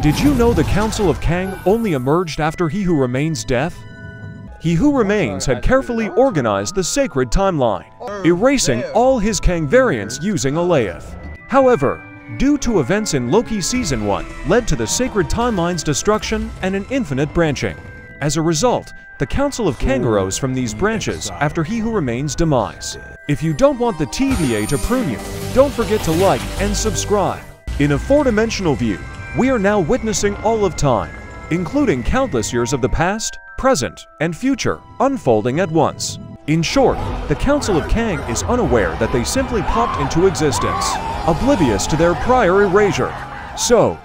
Did you know the Council of Kang only emerged after He Who Remains' death? He Who Remains had carefully organized the sacred timeline, erasing all his Kang variants using Alioth. However, due to events in Loki Season 1 led to the sacred timeline's destruction and an infinite branching. As a result, the Council of Kang arose from these branches after He Who Remains' demise. If you don't want the TVA to prune you, don't forget to like and subscribe. In a four-dimensional view, we are now witnessing all of time, including countless years of the past, present, and future, unfolding at once. In short, the Council of Kang is unaware that they simply popped into existence, oblivious to their prior erasure. So,